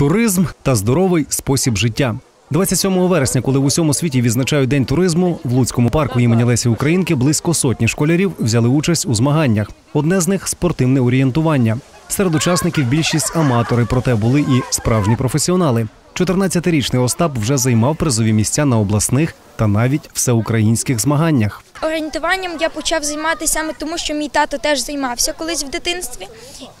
туризм та здоровий спосіб життя. 27 вересня, коли в усьому світі відзначають день туризму, в Луцькому парку імені Лесі Українки близько сотні школярів взяли участь у змаганнях. Одне з них спортивне орієнтування. Серед учасників більшість аматори, проте були і справжні професіонали. 14-річний Остап вже займав призові місця на обласних та навіть всеукраїнських змаганнях. Орієнтуванням я почав займатися саме тому, що мій тато теж займався колись в дитинстві.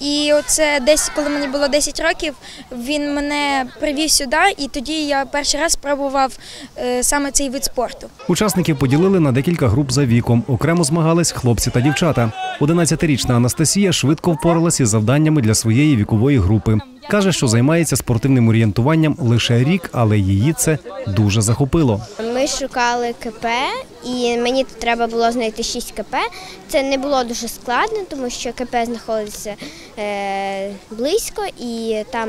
І оце десь, коли мені було 10 років, він мене привів сюди, і тоді я перший раз спробував е, саме цей вид спорту. Учасників поділили на декілька груп за віком. Окремо змагались хлопці та дівчата. 11-річна Анастасія швидко впоралася із завданнями для своєї вікової групи. Каже, що займається спортивним орієнтуванням лише рік, але її це дуже захопило. Ми шукали КП, і мені треба було знайти 6 КП. Це не було дуже складно, тому що КП знаходиться е, близько, і там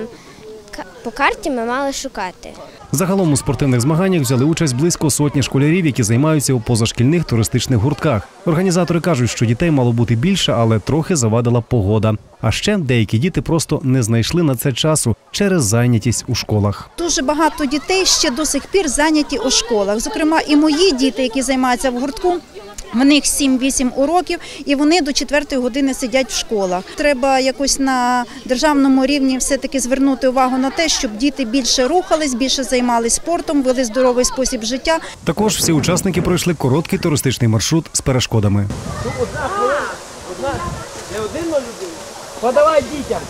по карті ми мали шукати. Загалом у спортивних змаганнях взяли участь близько сотні школярів, які займаються у позашкільних туристичних гуртках. Організатори кажуть, що дітей мало бути більше, але трохи завадила погода. А ще деякі діти просто не знайшли на це часу через зайнятість у школах. Дуже багато дітей ще до сих пір зайняті у школах. Зокрема, і мої діти, які займаються в гуртку. В них 7-8 уроків, і вони до 4 години сидять в школах. Треба якось на державному рівні все-таки звернути увагу на те, щоб діти більше рухались, більше займалися спортом, вели здоровий спосіб життя. Також всі учасники пройшли короткий туристичний маршрут з перешкодами. Одна Не один на людину. Подавай дітям.